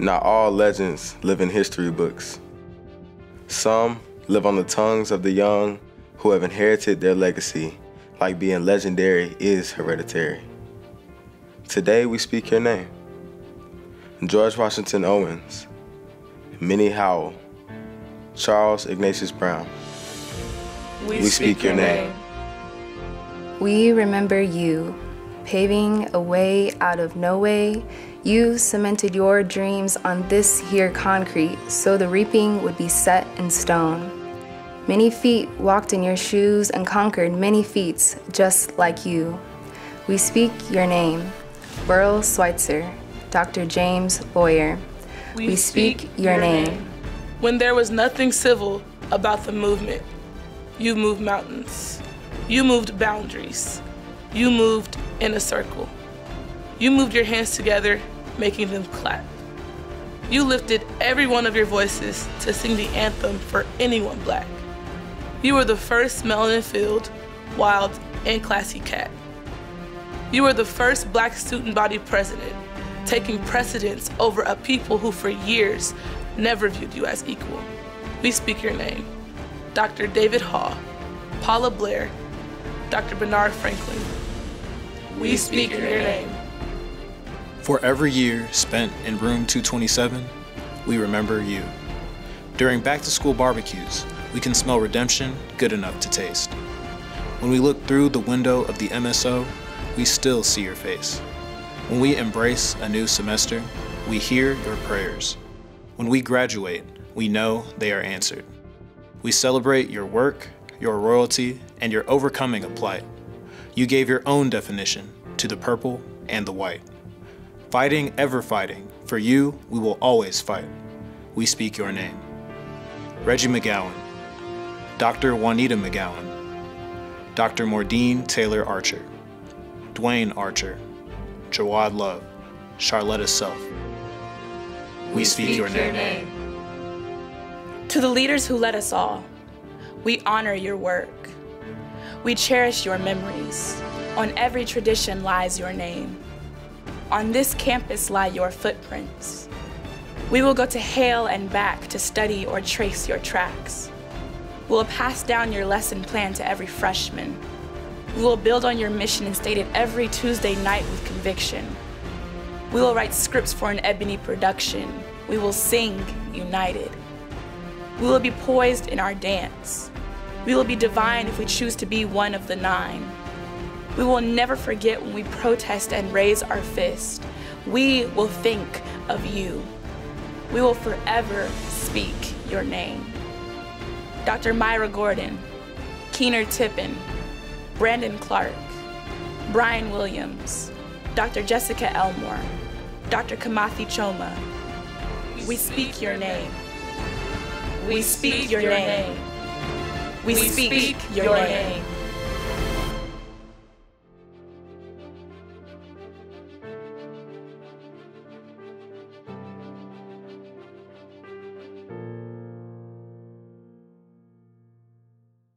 Not all legends live in history books. Some live on the tongues of the young who have inherited their legacy, like being legendary is hereditary. Today we speak your name. George Washington Owens, Minnie Howell, Charles Ignatius Brown. We, We speak your name. We remember you, paving a way out of no way. You cemented your dreams on this here concrete so the reaping would be set in stone. Many feet walked in your shoes and conquered many feats just like you. We speak your name, Burl Schweitzer, Dr. James Boyer. We, speak, your, name. When there was nothing civil about the movement, you moved mountains. You moved boundaries. You moved in a circle. You moved your hands together, making them clap. You lifted every one of your voices to sing the anthem for anyone black. You were the first melanin filled, wild, and classy cat. You were the first black student body president, taking precedence over a people who for years never viewed you as equal. We speak your name. Dr. David Haw, Paula Blair, Dr. Bernard Franklin. We speak your name. For every year spent in room 227, we remember you. During back to school barbecues, we can smell redemption good enough to taste. When we look through the window of the MSO, we still see your face. When we embrace a new semester, we hear your prayers. When we graduate, we know they are answered. We celebrate your work, your royalty, and your overcoming of plight. You gave your own definition to the purple and the white. Fighting, ever fighting, for you, we will always fight. We speak your name. Reggie McGowan, Dr. Juanita McGowan, Dr. Mordean Taylor Archer, Dwayne Archer, Jawad Love, Charlotta Self. We, speak, your name. To the leaders who led us all, we honor your work. We cherish your memories. On every tradition lies your name. On this campus lie your footprints. We will go to Hale and back to study or trace your tracks. We will pass down your lesson plan to every freshman. We will build on your mission and state it every Tuesday night with conviction. We will write scripts for an ebony production. We will sing united. We will be poised in our dance. We will be divine if we choose to be one of the nine. We will never forget when we protest and raise our fist. We will think of you. We will forever speak your name. Dr. Myra Gordon, Keener Tippin, Brandon Clark, Brian Williams, Dr. Jessica Elmore, Dr. Kimathi Choma. We speak your name. We speak your name. We speak your name.